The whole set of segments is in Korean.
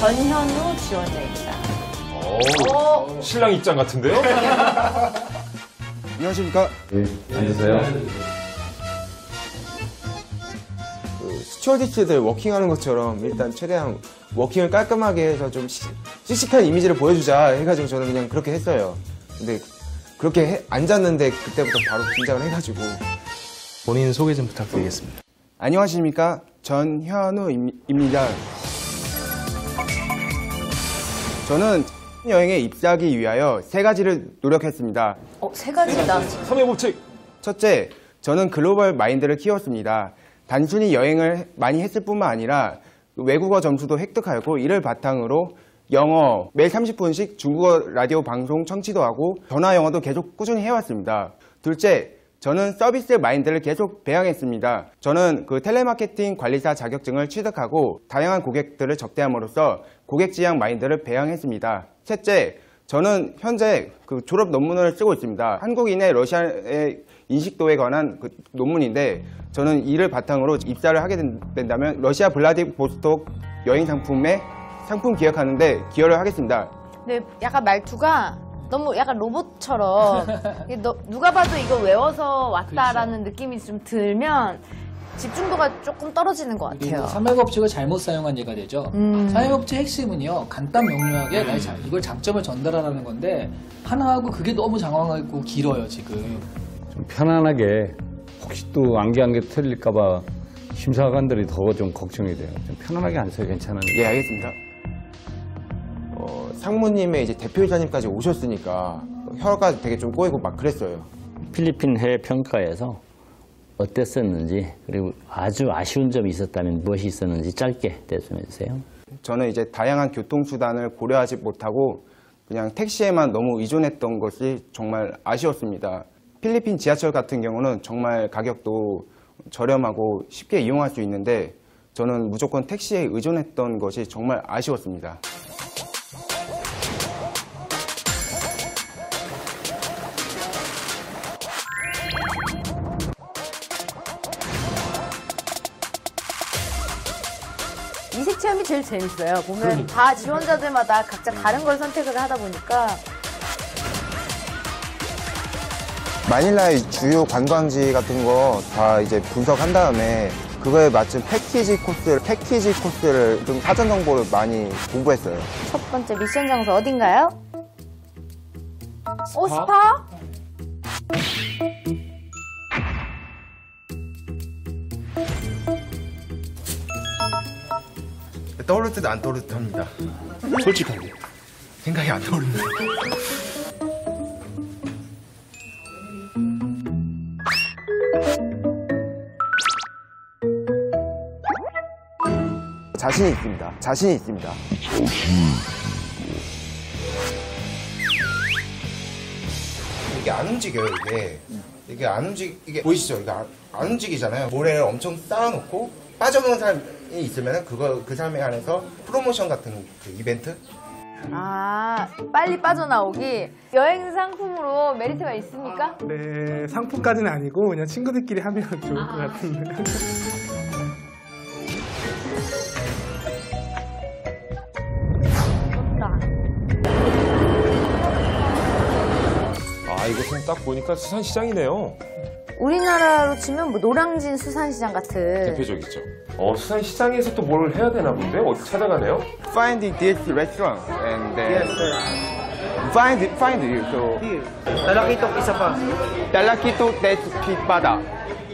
전현우 지원자입니다. 오, 신랑 입장 같은데요? 안녕하십니까. 예, 앉으세요. 그 스튜어디스들 워킹하는 것처럼 일단 최대한 워킹을 깔끔하게 해서 좀 시- 씩씩한 이미지를 보여주자 해가지고 저는 그냥 그렇게 했어요. 근데 그렇게 해- 앉았는데 그때부터 바로 긴장을 해가지고. 본인 소개 좀 부탁드리겠습니다. 안녕하십니까. 전현우입니다. 저는 여행에 입사하기 위하여 세 가지를 노력했습니다. 어, 세 가지다. 3회 법칙. 첫째, 저는 글로벌 마인드를 키웠습니다. 단순히 여행을 많이 했을 뿐만 아니라 외국어 점수도 획득하고 이를 바탕으로 영어 매일 30분씩 중국어 라디오 방송 청취도 하고 전화 영어도 계속 꾸준히 해왔습니다. 둘째, 저는 서비스 마인드를 계속 배양했습니다. 저는 그 텔레마케팅 관리사 자격증을 취득하고 다양한 고객들을 접대함으로써 고객 지향 마인드를 배양했습니다. 셋째, 저는 현재 그 졸업 논문을 쓰고 있습니다. 한국인의 러시아의 인식도에 관한 그 논문인데 저는 이를 바탕으로 입사를 하게 된- 된다면 러시아 블라디보스톡 여행 상품에 상품 기획하는데 기여를 하겠습니다. 근데 약간 말투가 너무 약간 로봇처럼 이게 너- 누가 봐도 이거 외워서 왔다라는 느낌이 좀 들면 집중도가 조금 떨어지는 것 같아요. 삼회법칙을 잘못 사용한 예가 되죠. 음. 삼회법칙 핵심은요, 간단 명료하게 나의 자- 이걸 장점을 전달하라는 건데 하나하고 그게 너무 장황하고 길어요 지금. 좀 편안하게 혹시 또 안개한 게 틀릴까봐 심사관들이 더 좀 걱정이 돼요. 좀 편안하게 앉아요. 괜찮은데. 예, 알겠습니다. 어, 상무님의 이제 대표이사님까지 오셨으니까 혀가 되게 좀 꼬이고 막 그랬어요. 필리핀 해외 평가에서 어땠었는지 그리고 아주 아쉬운 점이 있었다면 무엇이 있었는지 짧게 대설해 주세요. 저는 이제 다양한 교통수단을 고려하지 못하고 그냥 택시에만 너무 의존했던 것이 정말 아쉬웠습니다. 필리핀 지하철 같은 경우는 정말 가격도 저렴하고 쉽게 이용할 수 있는데 저는 무조건 택시에 의존했던 것이 정말 아쉬웠습니다. 체험이 제일 재밌어요. 보면 다 지원자들마다 각자 다른 걸 선택을 하다 보니까 마닐라의 주요 관광지 같은 거 다 이제 분석한 다음에 그거에 맞춘 패키지 코스를 패키지 코스를 좀 사전 정보를 많이 공부했어요. 첫 번째 미션 장소 어딘가요? 오, 스파? 떠오를 때도 안 떠오를 듯 합니다. 솔직하게. 생각이 안 떠오릅니다. 자신이 있습니다. 자신이 있습니다. 이게 안 움직여요, 이게. 이게 안 움직, 이게 보이시죠? 이게 안, 안 움직이잖아요. 모래를 엄청 쌓아놓고 빠져보는 사람이 있으면 그거, 그 사람에 관해서 프로모션 같은 그 이벤트? 아, 빨리 빠져나오기. 여행 상품으로 메리트가 있습니까? 네, 상품까지는 아니고 그냥 친구들끼리 하면 좋을 것 같은데. 좋다. 아, 이것은 딱 보니까 수산시장이네요. 우리나라로 치면 뭐 노량진 수산시장 같은. 대표적이죠. 어, 수산 시장에서 또 뭘 해야 되나 본데? 어디 찾아가네요? find this restaurant and then find find you so lalaki isa pa. 달라키토 데스 피바다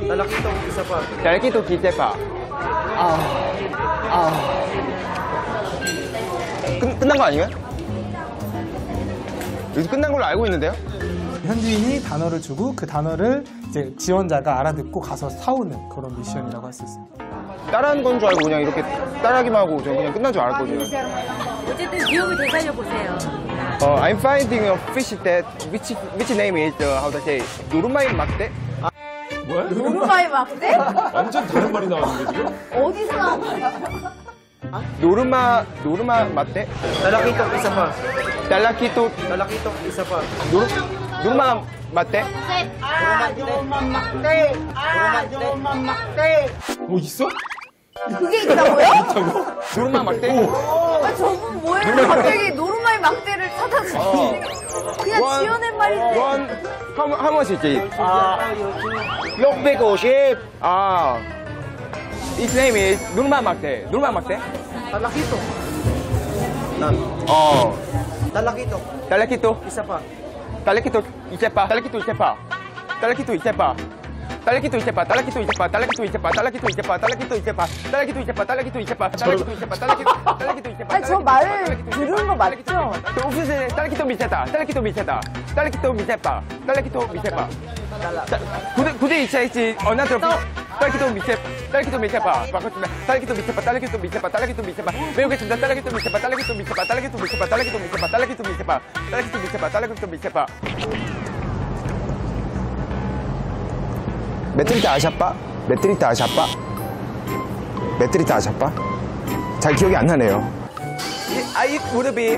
lalaki isa pa. 달라키토 기테파 끝, 끝난 거 아니에요? 여기서 끝난 걸로 알고 있는데요? 현지인이 단어를 주고 그 단어를 이제 지원자가 알아듣고 가서 사오는 그런 미션이라고 할 수 있습니다. 따라하는 건 줄 알고 그냥 이렇게 따라하기만 하고 저는 그냥 끝난 줄 알았거든요. 어쨌든 뉴욕을 되살려 보세요. 어, I'm finding a fish that which which name is uh, how to say 노르마이 막대? 뭐야? 노르마이 막대? 완전 다른 말이 나왔는데, 지금? 어디서 나온 거야? 노르마 노르마 pa. 달라키토 lalaki isa pa. 노르 노르 눈만 맞대? 아, 눈만 맞대. 아, 눈만 맞대. 뭐 있어? 그게 있다고요? 있다고? 노름말 막대? 아, 저분 뭐예요? 갑자기 노름말 막대를 찾아서. 어. 그냥 원, 지어낸 말인데. 원, how, how 아, 650. 아. His name is 노름말 막대. 노름말 막대? 달라키토. 난. 어. 달라키토. 달라키토? 이사파 딸레키토 이세파. 딸레키토 이세파. 딸레키토 이세파. 딸레키토 이세파. 딸레키토 이세파. 딸레키토 이세파. 딸레키토 이세파. 딸레키토 이세파. 딸레키토 이세파. 딸레키토 딸레키토 이세파. 아니, 저말 들은 거 맞죠? 옥수수 딸레키토 미세다. 딸레키토 미세다. 딸레키토 미세파. 딸레키토 미세파. 구대 구대 이차이지 어나더 딸기도 미세 딸기도 미세파 바꿨습니다 딸기도 미세파 딸기도 미세파 딸기도 미세파 외우겠습니다 딸기도 미세파 딸기도 미세파 딸기도 미세파 딸기도 미세파 딸기도 미세파 딸기도 미세파 딸기도 미세파 메트리타 아샤빠 메트리타 아샤빠 메트리타 아샤빠 잘 기억이 안 나네요 아이 무릎이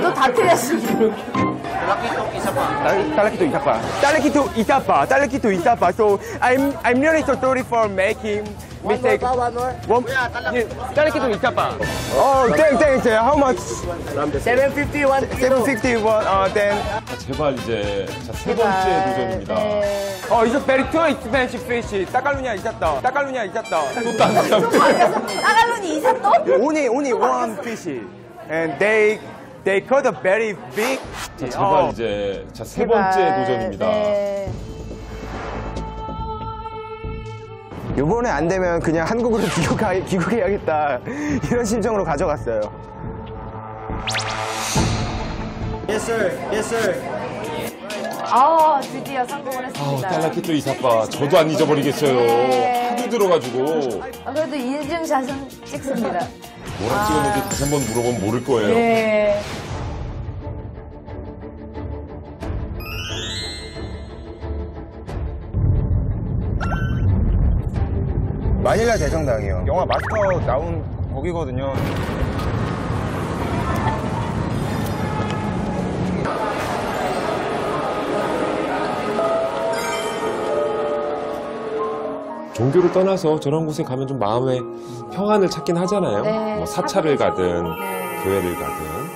너 다 틀렸어. Talakito, isa pa. Tal- Talakito Isapa. Talakito Isapa. Talakito Isapa. So I'm I'm really so sorry for making mistake. One more, one more. Talakito Isapa. Oh, thanks, thanks. How much? 750, one kilo. 750 won. Uh, then. 제발 이제 자, 세 번째 도전입니다. 네. Oh, it's very too expensive fish. 따갈루냐 있었다. 따갈루냐 있었다. 또딴 사람 따갈론이 이샀어? Only only one fish, and they they caught a very big. 자, 제발 이제 자, 세 번째 도전입니다. 네. 이번에 안 되면 그냥 한국으로 귀국하, 귀국해야겠다. 이런 심정으로 가져갔어요. Yes, sir. Yes, sir. 아, 드디어 성공을 아우, 했습니다. 딸라키토 이사빠 저도 안 잊어버리겠어요. 네. 들어가지고 아, 그래도 인증샷은 찍습니다. 뭐라 찍었는지 다시 한번 물어보면 모를 거예요. 네. 마닐라 대성당이요. 영화 마스터 나온 거기거든요. 종교를 떠나서 저런 곳에 가면 좀 마음의 평안을 찾긴 하잖아요. 네, 뭐 사찰을 가든 네. 교회를 가든.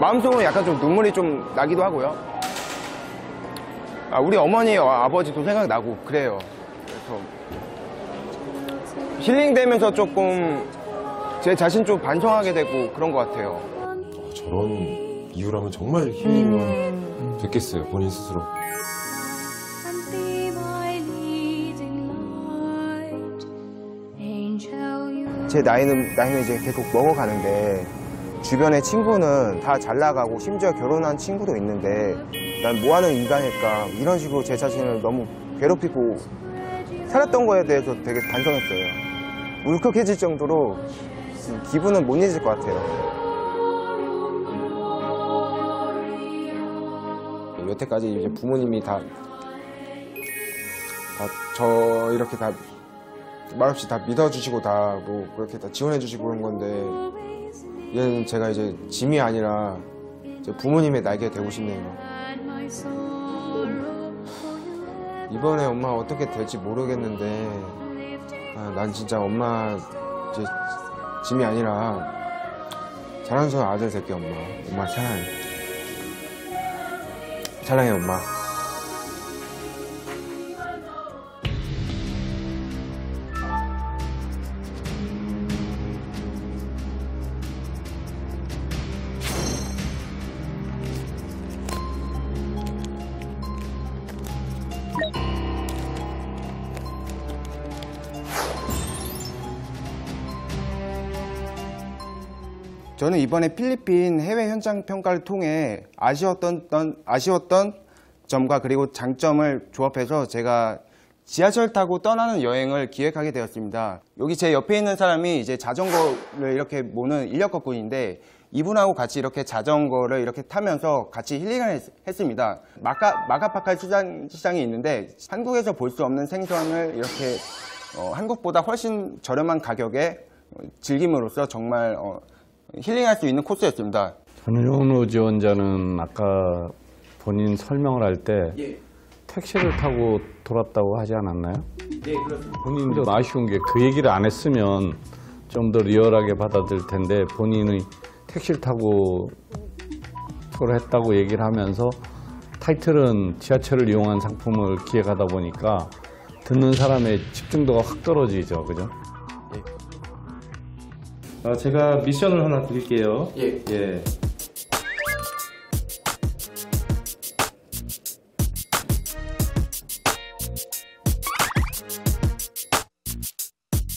마음속으로 약간 좀 눈물이 좀 나기도 하고요. 아, 우리 어머니, 어, 아버지도 생각나고 그래요. 그래서 힐링되면서 조금 제 자신 좀 반성하게 되고 그런 것 같아요. 어, 저런 이유라면 정말 힐링은 음. 됐겠어요. 본인 스스로. 제 나이는, 나이는 이제 계속 먹어가는데 주변에 친구는 다 잘 나가고 심지어 결혼한 친구도 있는데 난 뭐하는 인간일까 이런 식으로 제 자신을 너무 괴롭히고 살았던 거에 대해서 되게 반성했어요. 울컥해질 정도로 기분은 못 잊을 것 같아요. 여태까지 이제 부모님이 다, 다 저 이렇게 다 말없이 다 믿어주시고 다 뭐 그렇게 다 지원해주시고 그런 건데 얘는 제가 이제 짐이 아니라 이제 부모님의 날개 되고 싶네요. 이번에 엄마 어떻게 될지 모르겠는데 아, 난 진짜 엄마 이제 짐이 아니라 자랑스러운 아들 될게 엄마. 엄마 사랑해. 사랑해 엄마. 저는 이번에 필리핀 해외 현장 평가를 통해 아쉬웠던 던- 아쉬웠던 점과 그리고 장점을 조합해서 제가 지하철 타고 떠나는 여행을 기획하게 되었습니다. 여기 제 옆에 있는 사람이 이제 자전거를 이렇게 모는 인력거꾼인데 이분하고 같이 이렇게 자전거를 이렇게 타면서 같이 힐링을 했, 습니다 마카, 마카파카 시장, 시장이 있는데 한국에서 볼 수 없는 생선을 이렇게 어, 한국보다 훨씬 저렴한 가격에 즐김으로써 정말 어, 힐링할 수 있는 코스였습니다. 전효노 지원자는 아까 본인 설명을 할때 택시를 타고 돌았다고 하지 않았나요? 네, 그렇습니다. 본인도 아쉬운 게 그 얘기를 안 했으면 좀 더 리얼하게 받아들일 텐데 본인이 택시를 타고 투어를 했다고 얘기를 하면서 타이틀은 지하철을 이용한 상품을 기획하다 보니까 듣는 사람의 집중도가 확 떨어지죠. 그죠? 아, 제가 미션을 하나 드릴게요. 예. 예.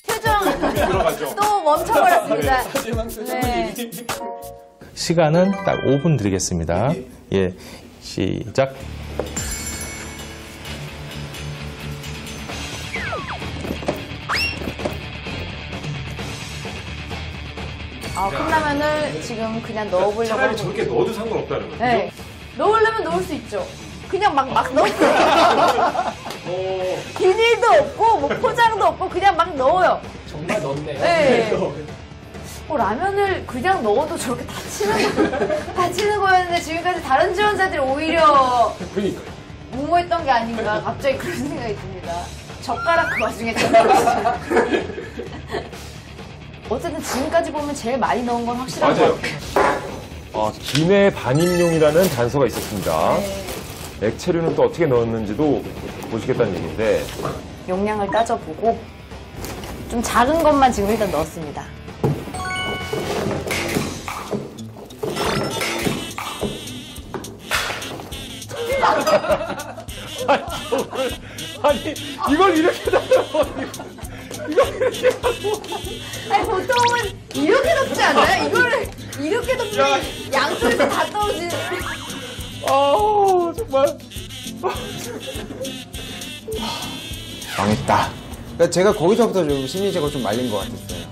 표정 또 멈춰버렸습니다. 네. 시간은 딱 5분 드리겠습니다. 예. 시작. 아, 컵라면을 지금 그냥 넣어보려고 차라리 하고 저렇게 넣어도 상관없다는 거죠. 네. 넣으려면 넣을 수 있죠. 그냥 막, 막 넣었어요. 비닐도 없고, 뭐 포장도 없고, 그냥 막 넣어요. 정말 넣네요. 네. 어, 라면을 그냥 넣어도 저렇게 다치는, 거, 다치는 거였는데, 지금까지 다른 지원자들이 오히려 무모했던 게 아닌가, 갑자기 그런 생각이 듭니다. 젓가락 그 와중에 젓가락. 어쨌든 지금까지 보면 제일 많이 넣은 건 확실한 것 맞아요. 같아요. 어, 기내 반입용이라는 단서가 있었습니다. 네. 액체류는 또 어떻게 넣었는지도 보시겠다는 얘기인데 용량을 따져보고 좀 작은 것만 지금 일단 넣었습니다. 아니 이걸 이렇게 다 아니 보통은 이렇게 넣지 않나요? 이거를 이렇게 넣으면 양쪽에서 다 떨어지는 아우 정말 망했다. 그러니까 제가 거기서부터 좀 심리적으로 좀 말린 것 같았어요.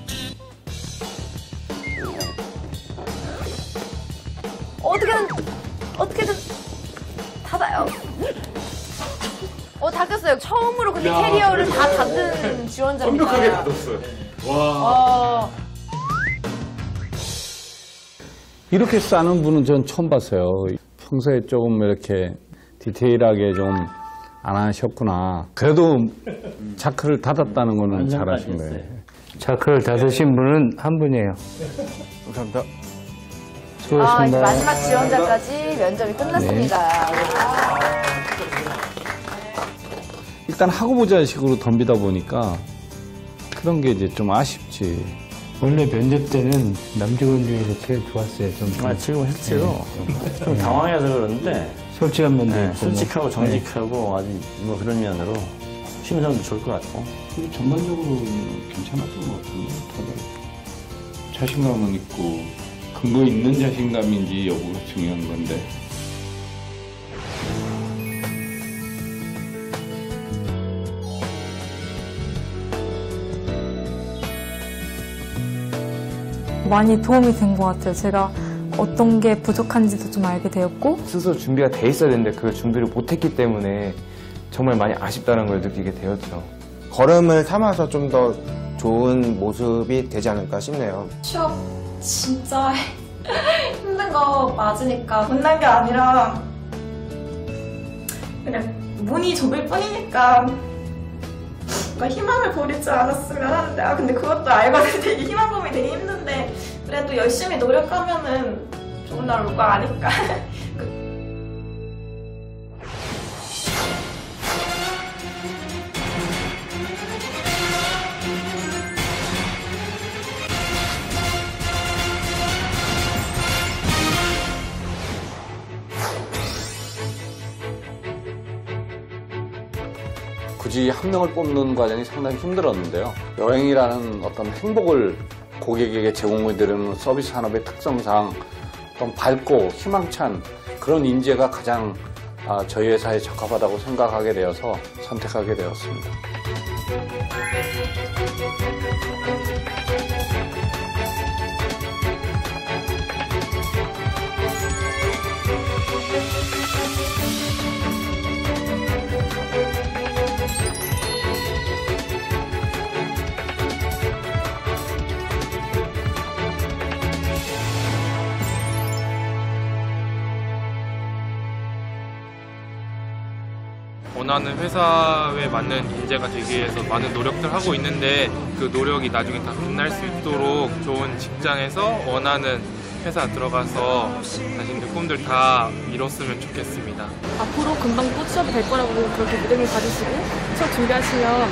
어떻게든 어떻게든 닫아요. 어 닫혔어요. 처음으로 근데 캐리어를 다 닫은 지원자입니다. 완벽하게 닫았어요. 와 어, 이렇게 싸는 분은 전 처음 봤어요. 평소에 조금 이렇게 디테일하게 좀 안 하셨구나. 그래도 자크를 닫았다는 거는 잘하신 거예요. 자크를 닫으신 분은 한 분이에요. 감사합니다. 아, 이제 수고하셨습니다. 마지막 지원자까지 면접이 끝났습니다. 일단 하고 보자 식으로 덤비다 보니까 그런 게 이제 좀 아쉽지. 원래 면접 때는 남직원 중에서 제일 좋았어요. 좀 아, 지금 했지요. 좀 당황해서 그러는데 솔직한 면도 네, 있고. 솔직하고 정직하고 아주 뭐 그런 면으로 심사도 좋을 것 같고 그리고 전반적으로 괜찮았던 것 같은데 다들 자신감은 있고 근거 있는 자신감인지 여부가 중요한 건데 많이 도움이 된 것 같아요. 제가 어떤 게 부족한지도 좀 알게 되었고 스스로 준비가 돼 있어야 되는데 그 준비를 못했기 때문에 정말 많이 아쉽다는 걸 느끼게 되었죠. 걸음을 삼아서 좀 더 좋은 모습이 되지 않을까 싶네요. 취업 진짜 힘든 거 맞으니까 못난 게 아니라 그냥 문이 좁을 뿐이니까 뭔가 희망을 버리지 않았으면 하는데 아 근데 그것도 알거든요 되게 희망 고이 되게 힘든데 그래도 열심히 노력하면은 좋은 날 올 거 아니까 굳이 한 명을 뽑는 과정이 상당히 힘들었는데요. 여행이라는 어떤 행복을 고객에게 제공해드리는 서비스 산업의 특성상 어떤 밝고 희망찬 그런 인재가 가장 아, 저희 회사에 적합하다고 생각하게 되어서 선택하게 되었습니다. 원하는 회사에 맞는 인재가 되기 위해서 많은 노력들 하고 있는데 그 노력이 나중에 다 빛날 수 있도록 좋은 직장에서 원하는 회사 들어가서 자신들 꿈들 다 이뤘으면 좋겠습니다. 앞으로 금방 또 취업이 될 거라고 그렇게 믿음을 가지시고 취업 준비하시면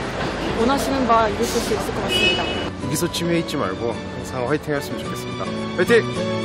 원하시는 바 이루실 수 있을 것 같습니다. 이기소침해 있지 말고 항상 화이팅 했으면 좋겠습니다. 화이팅!